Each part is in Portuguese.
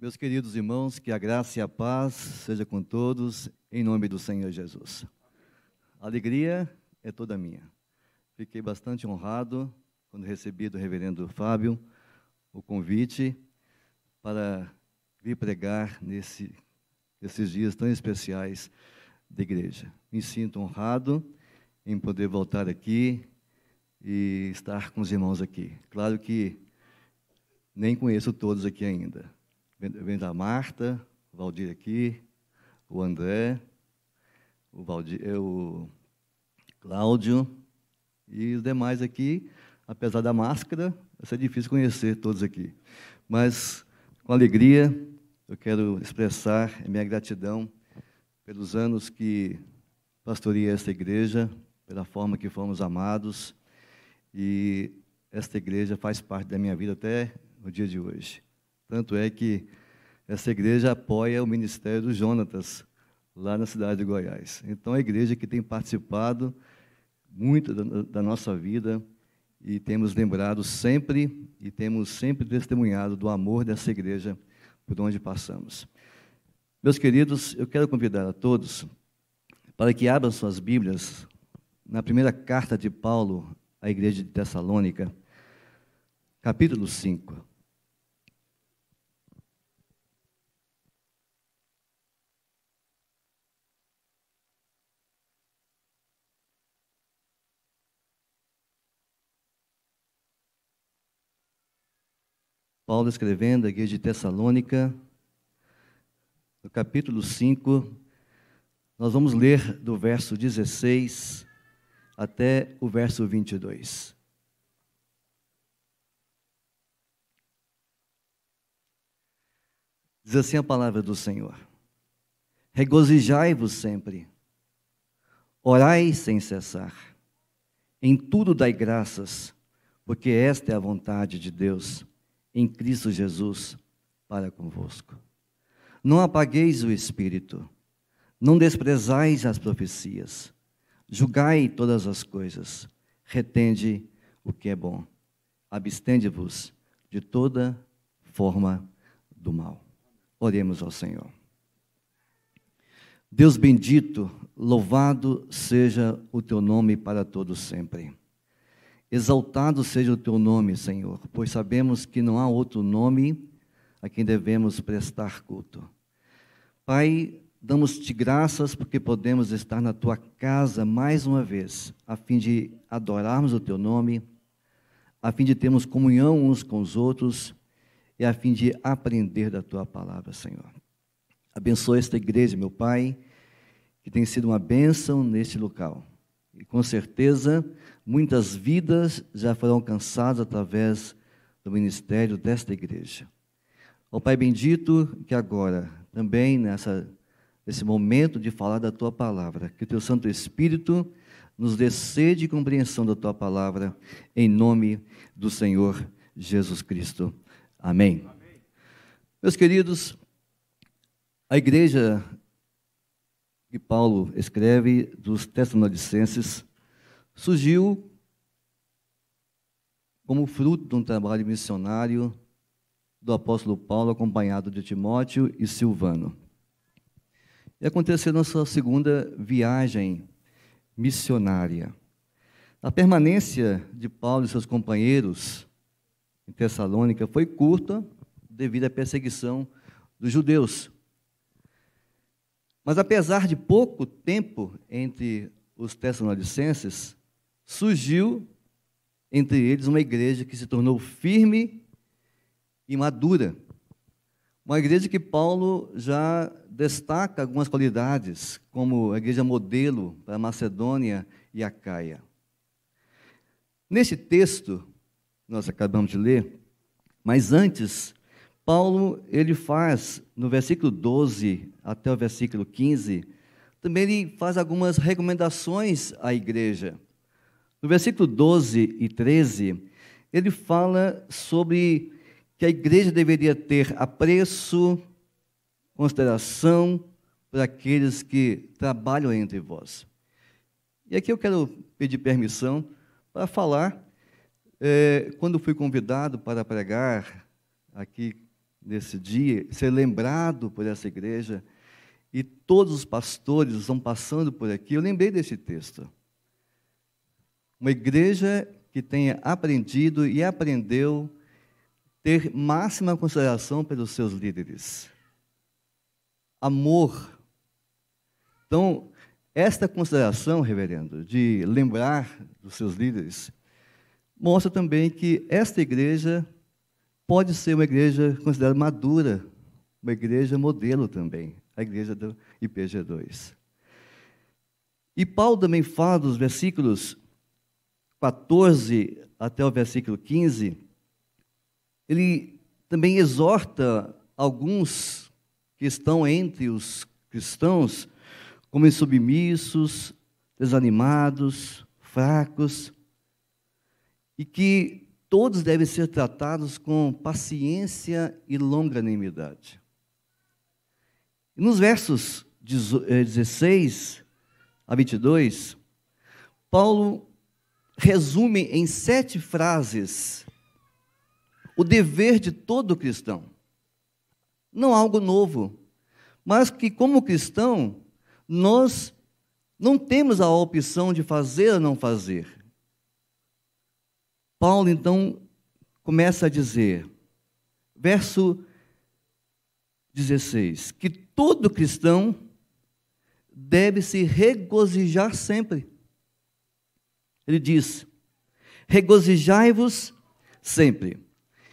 Meus queridos irmãos, que a graça e a paz seja com todos, em nome do Senhor Jesus. A alegria é toda minha. Fiquei bastante honrado quando recebi do reverendo Fábio o convite para vir pregar nesse, nesses dias tão especiais da igreja. Me sinto honrado em poder voltar aqui e estar com os irmãos aqui. Claro que nem conheço todos aqui ainda. Vem da Marta, o Valdir aqui, o André, o, Valdir, eh, o Cláudio e os demais aqui, apesar da máscara, vai ser difícil conhecer todos aqui. Mas, com alegria, eu quero expressar a minha gratidão pelos anos que pastorei esta igreja, pela forma que fomos amados, e esta igreja faz parte da minha vida até no dia de hoje. Tanto é que essa igreja apoia o ministério do Jonatas, lá na cidade de Goiás. Então, é a igreja que tem participado muito da, da nossa vida e temos lembrado sempre e temos sempre testemunhado do amor dessa igreja por onde passamos. Meus queridos, eu quero convidar a todos para que abram suas Bíblias na primeira carta de Paulo à igreja de Tessalônica, capítulo 5. Paulo escrevendo a igreja de Tessalônica, no capítulo 5, nós vamos ler do verso 16 até o verso 22. Diz assim a palavra do Senhor: Regozijai-vos sempre, orai sem cessar, em tudo dai graças, porque esta é a vontade de Deus em Cristo Jesus para convosco. Não apagueis o espírito, não desprezais as profecias, julgai todas as coisas, retende o que é bom, abstende-vos de toda forma do mal. Oremos ao Senhor. Deus bendito, louvado seja o teu nome para todos sempre. Exaltado seja o teu nome, Senhor, pois sabemos que não há outro nome a quem devemos prestar culto. Pai, damos-te graças porque podemos estar na tua casa mais uma vez, a fim de adorarmos o teu nome, a fim de termos comunhão uns com os outros e a fim de aprender da tua palavra, Senhor. Abençoa esta igreja, meu Pai, que tem sido uma bênção neste local. E com certeza muitas vidas já foram alcançadas através do ministério desta igreja. Ó Pai bendito, que agora, também nessa, nesse momento de falar da Tua palavra, que o Teu Santo Espírito nos dê sede e compreensão da Tua palavra, em nome do Senhor Jesus Cristo. Amém. Amém. Meus queridos, a igreja que Paulo escreve dos Tessalonicenses surgiu como fruto de um trabalho missionário do apóstolo Paulo, acompanhado de Timóteo e Silvano. E aconteceu na sua segunda viagem missionária. A permanência de Paulo e seus companheiros em Tessalônica foi curta devido à perseguição dos judeus. Mas apesar de pouco tempo entre os tessalonicenses, surgiu entre eles uma igreja que se tornou firme e madura. Uma igreja que Paulo já destaca algumas qualidades, como a igreja modelo para Macedônia e a Caia. Nesse texto, nós acabamos de ler, mas antes, Paulo ele faz, no versículo 12 até o versículo 15, também ele faz algumas recomendações à igreja. No versículo 12 e 13, ele fala sobre que a igreja deveria ter apreço, consideração para aqueles que trabalham entre vós. E aqui eu quero pedir permissão para falar, é, quando fui convidado para pregar aqui nesse dia, ser lembrado por essa igreja, e todos os pastores estão passando por aqui, eu lembrei desse texto. Uma igreja que tenha aprendido e aprendeu ter máxima consideração pelos seus líderes. Amor. Então, esta consideração, reverendo, de lembrar dos seus líderes, mostra também que esta igreja pode ser uma igreja considerada madura, uma igreja modelo também, a igreja do IPG2. E Paulo também fala dos versículos 14 até o versículo 15, ele também exorta alguns que estão entre os cristãos como insubmissos, desanimados, fracos, e que todos devem ser tratados com paciência e longanimidade. Nos versos 16 eh, a 22, Paulo resume em sete frases o dever de todo cristão. Não algo novo, mas que, como cristão, nós não temos a opção de fazer ou não fazer. Paulo, então, começa a dizer, verso 16, que todo cristão deve se regozijar sempre. Ele diz: regozijai-vos sempre.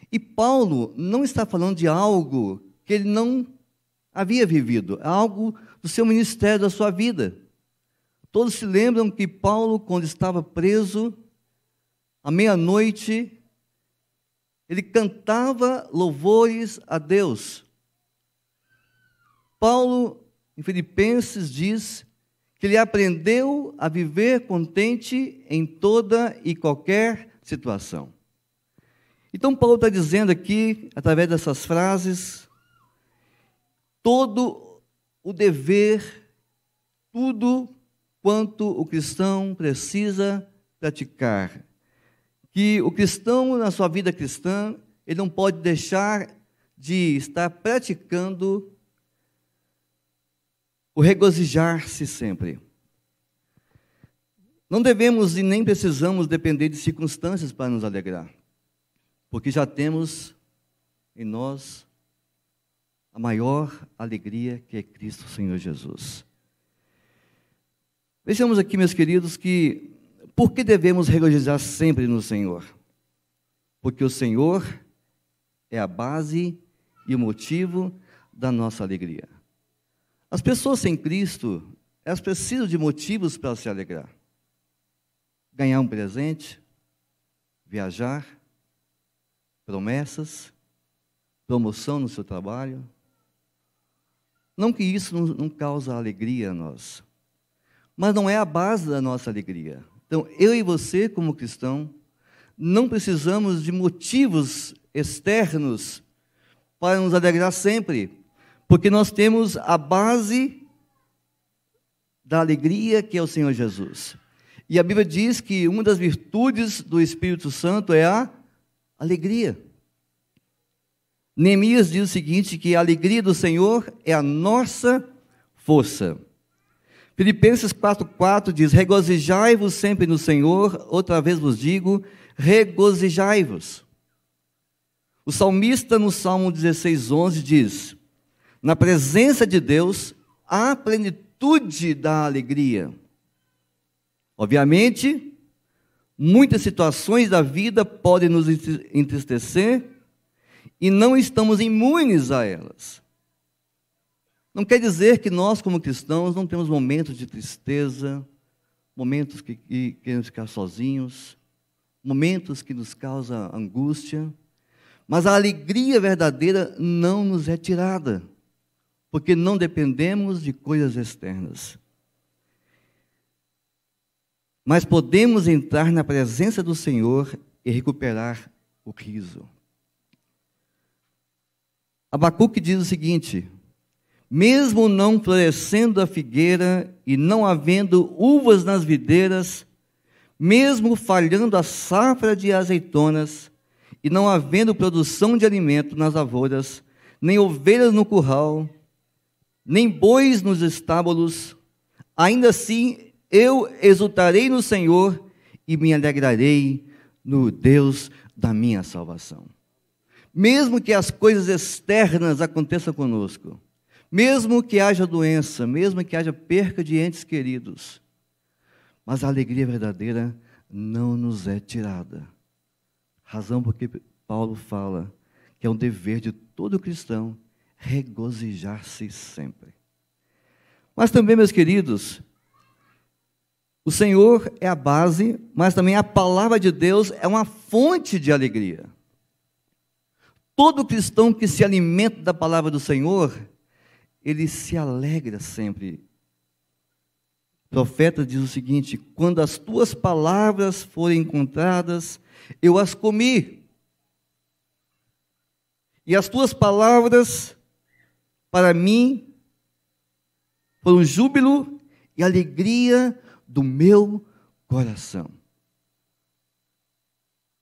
E Paulo não está falando de algo que ele não havia vivido, é algo do seu ministério, da sua vida. Todos se lembram que Paulo, quando estava preso, à meia-noite, ele cantava louvores a Deus. Paulo, em Filipenses, diz que ele aprendeu a viver contente em toda e qualquer situação. Então, Paulo está dizendo aqui, através dessas frases, todo o dever, tudo quanto o cristão precisa praticar. Que o cristão, na sua vida cristã, ele não pode deixar de estar praticando o regozijar-se sempre. Não devemos e nem precisamos depender de circunstâncias para nos alegrar, porque já temos em nós a maior alegria que é Cristo Senhor Jesus. Vejamos aqui, meus queridos, que por que devemos regozijar sempre no Senhor? Porque o Senhor é a base e o motivo da nossa alegria. As pessoas sem Cristo, elas precisam de motivos para se alegrar. Ganhar um presente, viajar, promessas, promoção no seu trabalho. Não que isso não, não causa alegria a nós, mas não é a base da nossa alegria. Então, eu e você, como cristão, não precisamos de motivos externos para nos alegrar sempre. Porque nós temos a base da alegria que é o Senhor Jesus. E a Bíblia diz que uma das virtudes do Espírito Santo é a alegria. Neemias diz o seguinte: que a alegria do Senhor é a nossa força. Filipenses 4,4 diz: Regozijai-vos sempre no Senhor, outra vez vos digo, regozijai-vos. O salmista no Salmo 16,11 diz: na presença de Deus, há plenitude da alegria. Obviamente, muitas situações da vida podem nos entristecer e não estamos imunes a elas. Não quer dizer que nós, como cristãos, não temos momentos de tristeza, momentos que, que queremos ficar sozinhos, momentos que nos causam angústia, mas a alegria verdadeira não nos é tirada porque não dependemos de coisas externas. Mas podemos entrar na presença do Senhor e recuperar o riso. Abacuque diz o seguinte: mesmo não florescendo a figueira e não havendo uvas nas videiras, mesmo falhando a safra de azeitonas e não havendo produção de alimento nas lavouras, nem ovelhas no curral, nem bois nos estábulos, ainda assim eu exultarei no Senhor e me alegrarei no Deus da minha salvação. Mesmo que as coisas externas aconteçam conosco, mesmo que haja doença, mesmo que haja perca de entes queridos, mas a alegria verdadeira não nos é tirada. Razão porque Paulo fala que é um dever de todo cristão regozijar-se sempre. Mas também, meus queridos, o Senhor é a base, mas também a palavra de Deus é uma fonte de alegria. Todo cristão que se alimenta da palavra do Senhor, ele se alegra sempre. O profeta diz o seguinte: quando as tuas palavras forem encontradas, eu as comi. E as tuas palavras, para mim, foram júbilo e alegria do meu coração.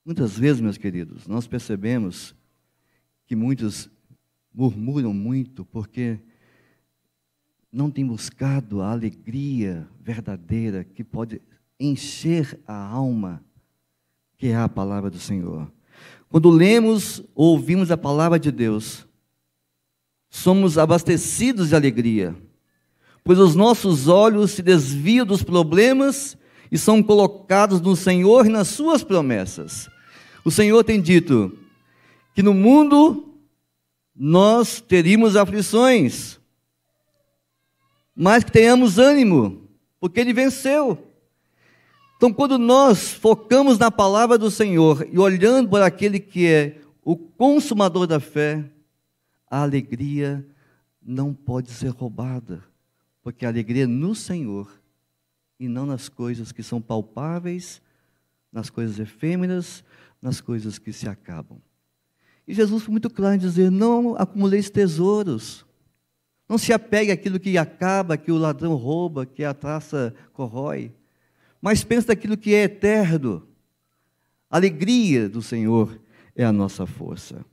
Muitas vezes, meus queridos, nós percebemos que muitos murmuram muito porque não têm buscado a alegria verdadeira que pode encher a alma, que é a palavra do Senhor. Quando lemos ou ouvimos a palavra de Deus, somos abastecidos de alegria pois os nossos olhos se desviam dos problemas e são colocados no Senhor e nas suas promessas. O Senhor tem dito que no mundo nós teríamos aflições, mas que tenhamos ânimo, porque Ele venceu. Então, quando nós focamos na palavra do Senhor e olhando para aquele que é o consumador da fé, a alegria não pode ser roubada porque a alegria é no Senhor e não nas coisas que são palpáveis, nas coisas efêmeras, nas coisas que se acabam. E Jesus foi muito claro em dizer: não acumuleis tesouros. Não se apegue àquilo que acaba, que o ladrão rouba, que a traça corrói. Mas pense naquilo que é eterno. A alegria do Senhor é a nossa força.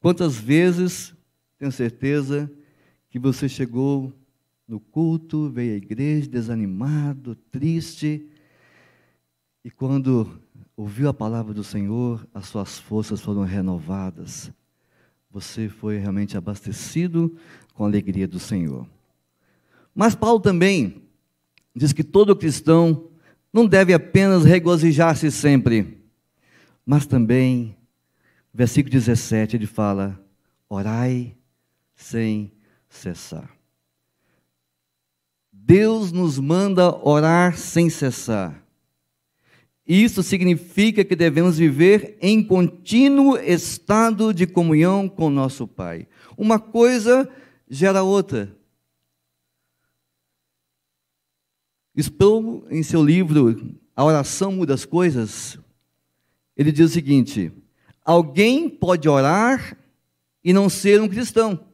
Quantas vezes, tenho certeza, que você chegou no culto, veio à igreja desanimado, triste. E quando ouviu a palavra do Senhor, as suas forças foram renovadas. Você foi realmente abastecido com a alegria do Senhor. Mas Paulo também diz que todo cristão não deve apenas regozijar-se sempre, mas também, versículo 17, ele fala: orai sem cessar. Deus nos manda orar sem cessar. Isso significa que devemos viver em contínuo estado de comunhão com nosso Pai. Uma coisa gera outra. Sproul, em seu livro A Oração Muda as Coisas, ele diz o seguinte: alguém pode orar e não ser um cristão.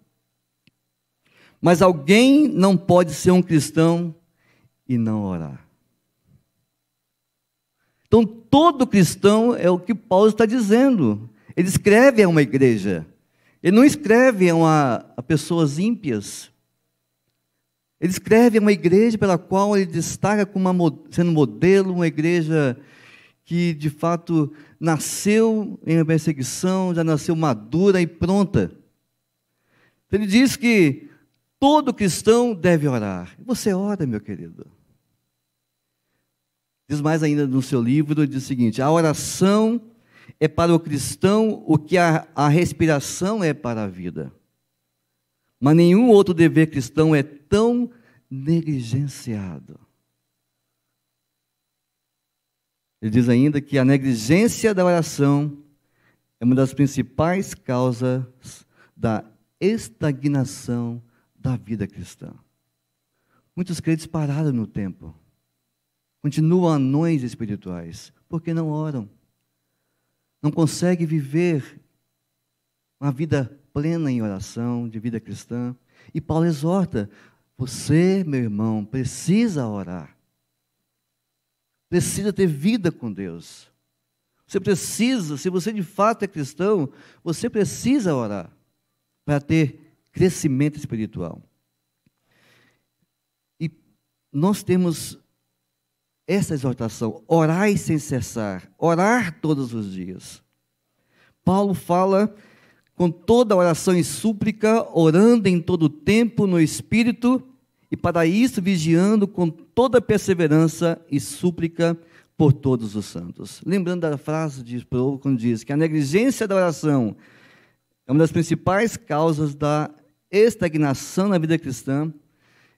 Mas alguém não pode ser um cristão e não orar. Então, todo cristão é o que Paulo está dizendo. Ele escreve a uma igreja. Ele não escreve a, uma, a pessoas ímpias. Ele escreve a uma igreja pela qual ele destaca como uma, sendo modelo, uma igreja que de fato nasceu em perseguição, já nasceu madura e pronta. Ele diz que Todo cristão deve orar. Você ora, meu querido. Diz mais ainda no seu livro, diz o seguinte: a oração é para o cristão o que a, a respiração é para a vida. Mas nenhum outro dever cristão é tão negligenciado. Ele diz ainda que a negligência da oração é uma das principais causas da estagnação da vida cristã. Muitos crentes pararam no tempo, continuam anões espirituais, porque não oram, não conseguem viver uma vida plena em oração, de vida cristã. E Paulo exorta: você, meu irmão, precisa orar, precisa ter vida com Deus. Você precisa, se você de fato é cristão, você precisa orar. para ter crescimento espiritual. E nós temos essa exortação: orai sem cessar, orar todos os dias. Paulo fala com toda oração e súplica, orando em todo tempo no Espírito, e para isso vigiando com toda perseverança e súplica por todos os santos. Lembrando da frase de Paulo, quando diz que a negligência da oração é uma das principais causas da estagnação na vida cristã.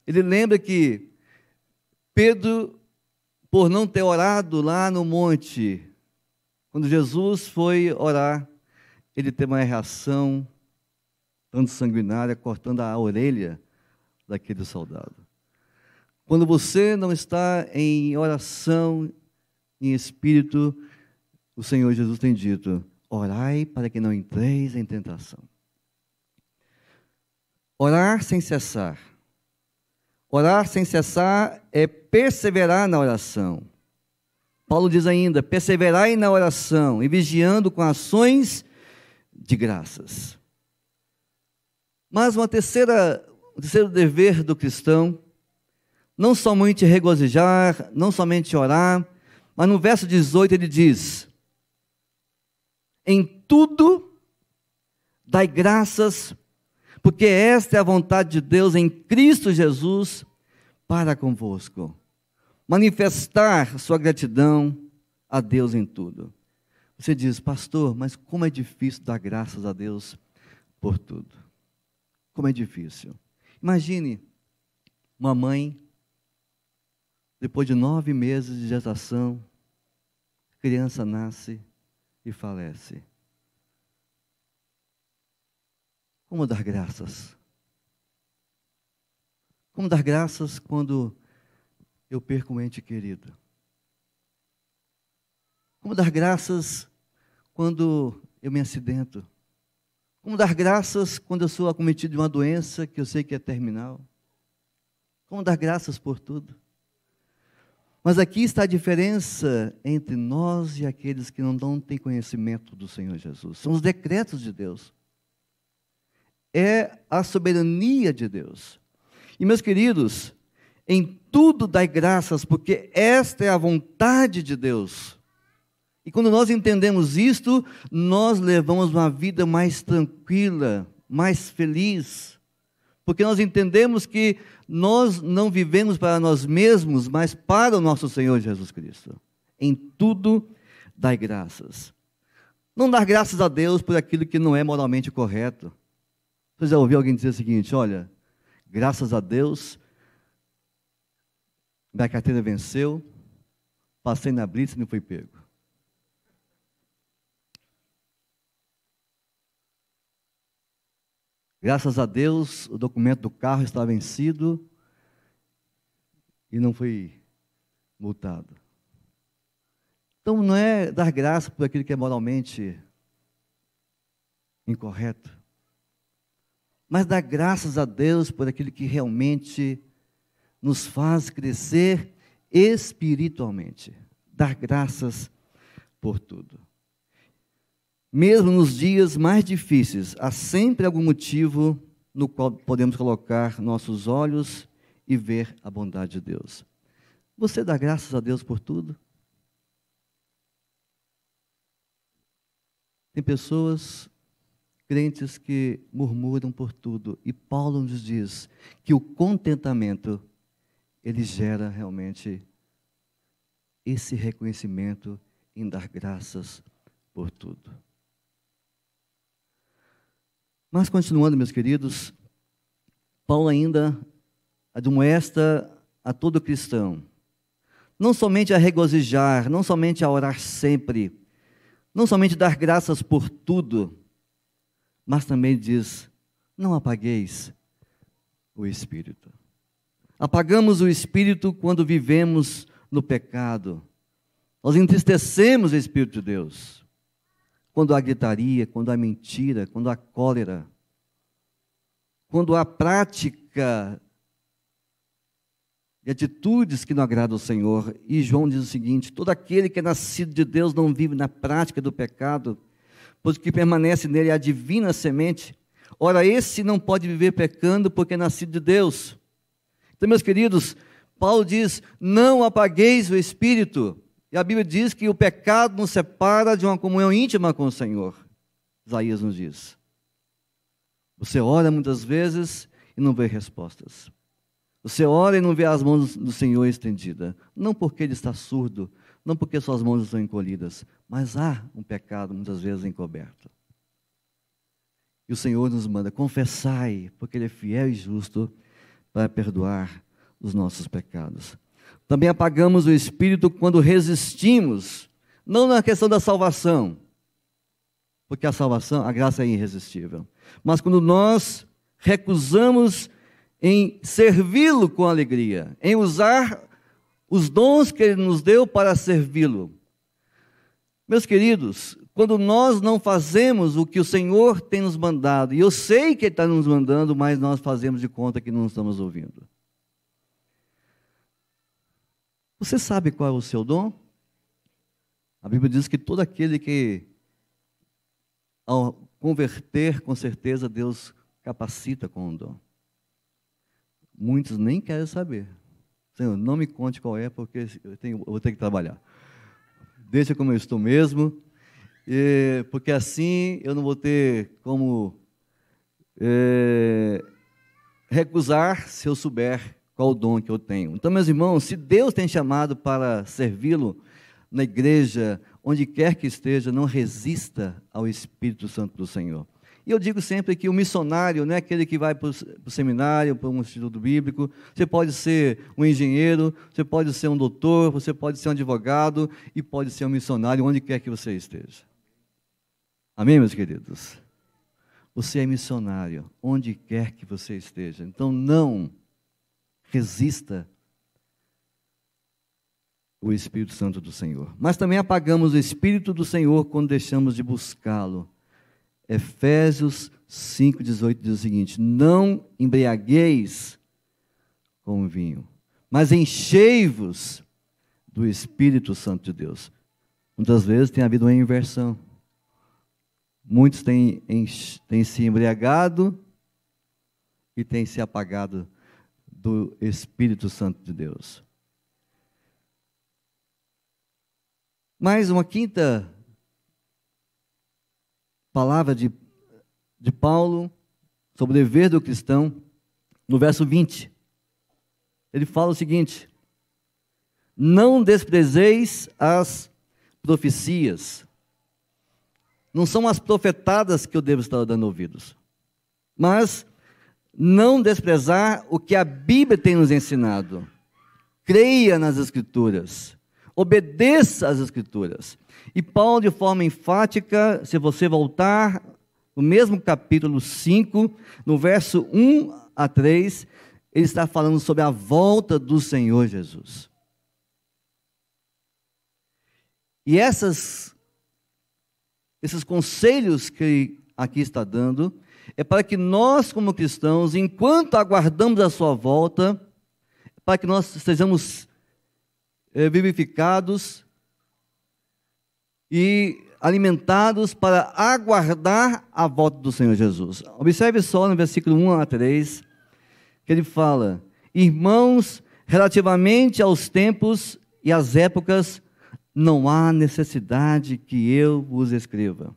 Ele lembra que Pedro, por não ter orado lá no monte, quando Jesus foi orar, ele teve uma reação tanto sanguinária, cortando a orelha daquele soldado. Quando você não está em oração, em espírito, o Senhor Jesus tem dito: orai para que não entreis em tentação. Orar sem cessar. Orar sem cessar é perseverar na oração. Paulo diz ainda: perseverai na oração e vigiando com ações de graças. Mas uma terceira, um terceiro dever do cristão, não somente regozijar, não somente orar, mas no verso 18 ele diz: Em tudo dai graças, porque esta é a vontade de Deus em Cristo Jesus para convosco. Manifestar sua gratidão a Deus em tudo. Você diz, pastor, mas como é difícil dar graças a Deus por tudo. Como é difícil. Imagine uma mãe, depois de nove meses de gestação, criança nasce e falece. Como dar graças? Como dar graças quando eu perco um ente querido? Como dar graças quando eu me acidento? Como dar graças quando eu sou acometido de uma doença que eu sei que é terminal? Como dar graças por tudo? Mas aqui está a diferença entre nós e aqueles que não, não têm conhecimento do Senhor Jesus. São os decretos de Deus. É a soberania de Deus. E meus queridos, em tudo dai graças, porque esta é a vontade de Deus. E quando nós entendemos isto, nós levamos uma vida mais tranquila, mais feliz, porque nós entendemos que nós não vivemos para nós mesmos, mas para o nosso Senhor Jesus Cristo. Em tudo, dai graças. Não dar graças a Deus por aquilo que não é moralmente correto. Você já ouviu alguém dizer o seguinte: olha, graças a Deus, minha carteira venceu, passei na blitz e não fui pego. Graças a Deus, o documento do carro está vencido e não foi multado. Então não é dar graça por aquilo que é moralmente incorreto, mas dar graças a Deus por aquilo que realmente nos faz crescer espiritualmente. Dar graças por tudo. Mesmo nos dias mais difíceis, há sempre algum motivo no qual podemos colocar nossos olhos e ver a bondade de Deus. Você dá graças a Deus por tudo? Tem pessoas, crentes, que murmuram por tudo. E Paulo nos diz que o contentamento, ele gera realmente esse reconhecimento em dar graças por tudo. Mas continuando, meus queridos, Paulo ainda admoesta a todo cristão, não somente a regozijar, não somente a orar sempre, não somente dar graças por tudo, mas também diz: não apagueis o espírito. Apagamos o espírito quando vivemos no pecado. Nós entristecemos o espírito de Deus quando há gritaria, quando há mentira, quando há cólera, quando há prática de atitudes que não agradam ao Senhor. E João diz o seguinte: todo aquele que é nascido de Deus não vive na prática do pecado, pois o que permanece nele é a divina semente. Ora, esse não pode viver pecando porque é nascido de Deus. Então, meus queridos, Paulo diz: não apagueis o espírito. E a Bíblia diz que o pecado nos separa de uma comunhão íntima com o Senhor. Isaías nos diz. Você ora muitas vezes e não vê respostas. Você ora e não vê as mãos do Senhor estendidas. Não porque ele está surdo, não porque suas mãos estão encolhidas, mas há um pecado muitas vezes encoberto. E o Senhor nos manda confessai, porque Ele é fiel e justo para perdoar os nossos pecados. Também apagamos o espírito quando resistimos, não na questão da salvação, porque a salvação, a graça é irresistível, mas quando nós recusamos em servi-lo com alegria, em usar os dons que ele nos deu para servi-lo. Meus queridos, quando nós não fazemos o que o Senhor tem nos mandado, e eu sei que Ele está nos mandando, mas nós fazemos de conta que não estamos ouvindo. Você sabe qual é o seu dom? A Bíblia diz que todo aquele que, ao converter, com certeza Deus capacita com um dom. Muitos nem querem saber. Senhor, não me conte qual é, porque eu, tenho, eu vou ter que trabalhar. Deixa como eu estou mesmo, e, porque assim eu não vou ter como é, recusar se eu souber qual o dom que eu tenho. Então, meus irmãos, se Deus tem chamado para servi-lo na igreja, onde quer que esteja, não resista ao Espírito Santo do Senhor. E eu digo sempre que o missionário não é aquele que vai para o seminário, para um instituto bíblico. Você pode ser um engenheiro, você pode ser um doutor, você pode ser um advogado e pode ser um missionário onde quer que você esteja. Amém, meus queridos? Você é missionário onde quer que você esteja. Então não resista o Espírito Santo do Senhor. Mas também apagamos o Espírito do Senhor quando deixamos de buscá-lo. Efésios 5,18 diz o seguinte: Não embriagueis com vinho, mas enchei-vos do Espírito Santo de Deus. Muitas vezes tem havido uma inversão. Muitos têm, têm se embriagado e têm se apagado do Espírito Santo de Deus. Mais uma quinta palavra de, de Paulo sobre o dever do cristão, no verso 20. Ele fala o seguinte: Não desprezeis as profecias. Não são as profetadas que eu devo estar dando ouvidos, mas não desprezar o que a Bíblia tem nos ensinado. Creia nas Escrituras, obedeça às Escrituras. E Paulo, de forma enfática, se você voltar no mesmo capítulo 5, no verso 1 a 3, ele está falando sobre a volta do Senhor Jesus. E essas, esses conselhos que aqui está dando, é para que nós, como cristãos, enquanto aguardamos a sua volta, para que nós sejamos é, vivificados e alimentados para aguardar a volta do Senhor Jesus. Observe só no versículo 1 a 3, que ele fala: Irmãos, relativamente aos tempos e às épocas, não há necessidade que eu vos escreva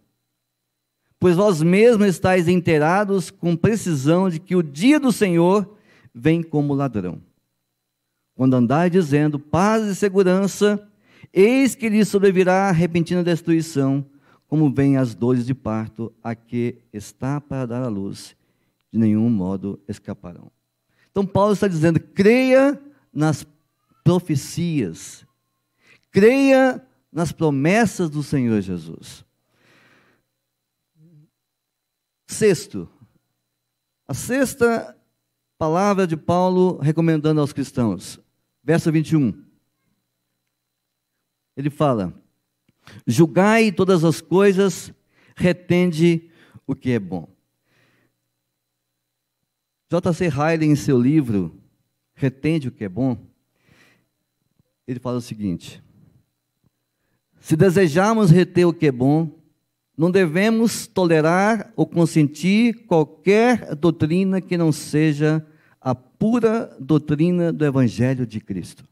pois vós mesmos estáis inteirados com precisão de que o dia do Senhor vem como ladrão. Quando andai dizendo paz e segurança, eis que lhe sobrevirá a repentina destruição, como vem as dores de parto, a que está para dar a luz, de nenhum modo escaparão. Então Paulo está dizendo: creia nas profecias, creia nas promessas do Senhor Jesus. Sexto, a sexta palavra de Paulo recomendando aos cristãos, verso 21. Ele fala: Julgai todas as coisas, retende o que é bom. J.C. Riley, em seu livro Retende o que é bom, ele fala o seguinte: Se desejarmos reter o que é bom, não devemos tolerar ou consentir qualquer doutrina que não seja pura doutrina do Evangelho de Cristo.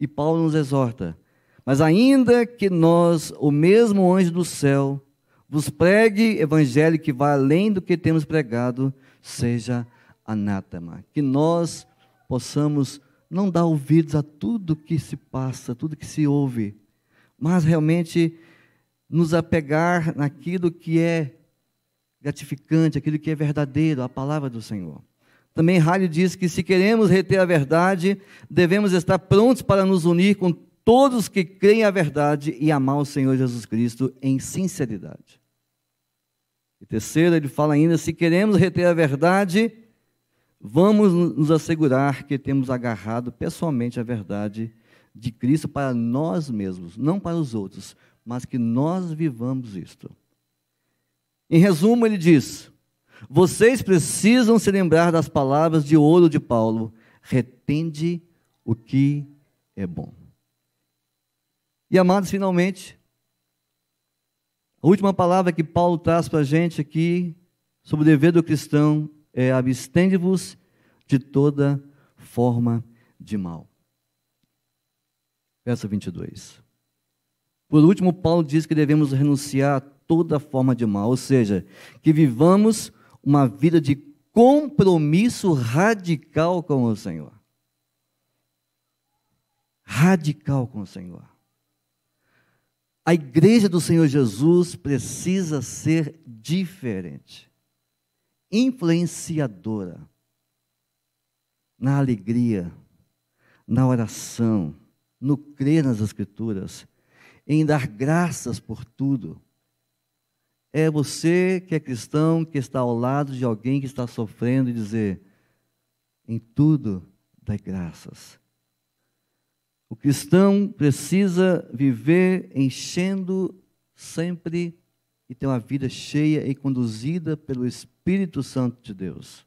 E Paulo nos exorta: mas ainda que nós, o mesmo anjo do céu, vos pregue evangelho que vá além do que temos pregado, seja anátema. Que nós possamos não dar ouvidos a tudo que se passa, tudo que se ouve, mas realmente nos apegar naquilo que é gratificante, aquilo que é verdadeiro, a palavra do Senhor. Também Ralho diz que se queremos reter a verdade, devemos estar prontos para nos unir com todos que creem a verdade e amar o Senhor Jesus Cristo em sinceridade. E terceiro, ele fala ainda: se queremos reter a verdade, vamos nos assegurar que temos agarrado pessoalmente a verdade de Cristo para nós mesmos, não para os outros, mas que nós vivamos isto. Em resumo, ele diz: vocês precisam se lembrar das palavras de ouro de Paulo: retende o que é bom. E amados, finalmente, a última palavra que Paulo traz para a gente aqui sobre o dever do cristão é: abstende-vos de toda forma de mal. Verso 22. Por último, Paulo diz que devemos renunciar a toda forma de mal, ou seja, que vivamos uma vida de compromisso radical com o Senhor. Radical com o Senhor. A igreja do Senhor Jesus precisa ser diferente, influenciadora, na alegria, na oração, no crer nas Escrituras, em dar graças por tudo. É você que é cristão, que está ao lado de alguém que está sofrendo e dizer: em tudo dai graças. O cristão precisa viver enchendo sempre e ter uma vida cheia e conduzida pelo Espírito Santo de Deus.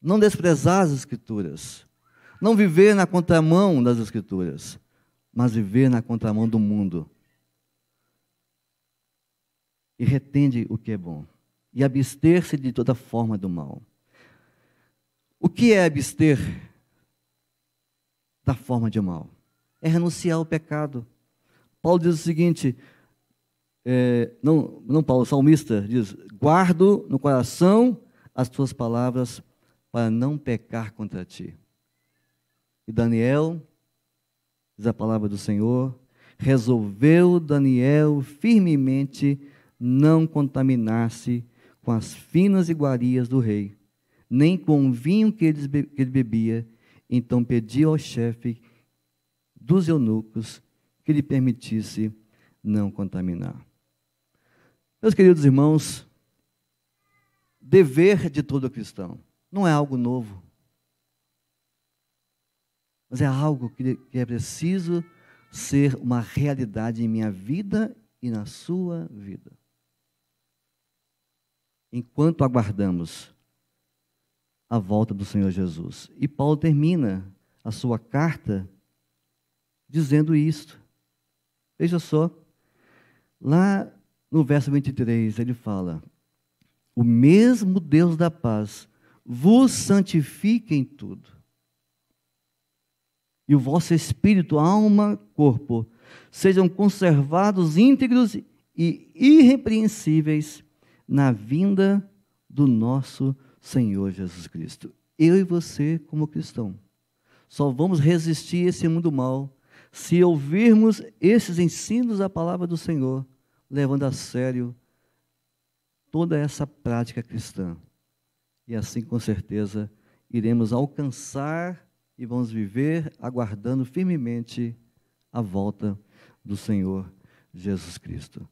Não desprezar as Escrituras. Não viver na contramão das Escrituras, mas viver na contramão do mundo. E retende o que é bom. E abster-se de toda forma do mal. O que é abster da forma de mal. É renunciar ao pecado. Paulo diz o seguinte, é, não, não Paulo, o salmista diz: guardo no coração as tuas palavras para não pecar contra ti. E Daniel, diz a palavra do Senhor, resolveu Daniel firmemente não contaminar-se com as finas iguarias do rei, nem com o vinho que ele bebia, então pediu ao chefe dos eunucos que lhe permitisse não contaminar. Meus queridos irmãos, dever de todo cristão não é algo novo, mas é algo que, que é preciso ser uma realidade em minha vida e na sua vida. Enquanto aguardamos a volta do Senhor Jesus. E Paulo termina a sua carta dizendo isto. Veja só, lá no verso 23, ele fala: O mesmo Deus da paz vos santifique em tudo. E o vosso espírito, alma, corpo sejam conservados íntegros e irrepreensíveis na vinda do nosso Senhor Jesus Cristo. Eu e você, como cristão, só vamos resistir a esse mundo mal se ouvirmos esses ensinos da palavra do Senhor, levando a sério toda essa prática cristã. E assim, com certeza, iremos alcançar e vamos viver aguardando firmemente a volta do Senhor Jesus Cristo.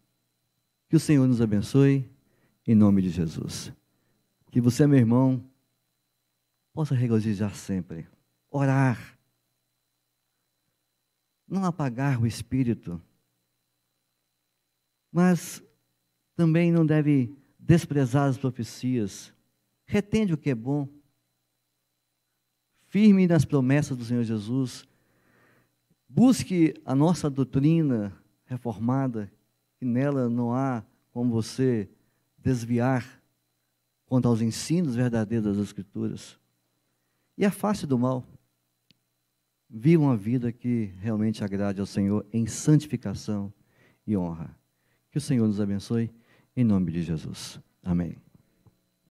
Que o Senhor nos abençoe, em nome de Jesus. Que você, meu irmão, possa regozijar sempre, orar, não apagar o espírito, mas também não deve desprezar as profecias, retende o que é bom, firme nas promessas do Senhor Jesus, busque a nossa doutrina reformada, que nela não há como você desviar quanto aos ensinos verdadeiros das Escrituras. E a face do mal. Viva uma vida que realmente agrade ao Senhor em santificação e honra. Que o Senhor nos abençoe, em nome de Jesus. Amém.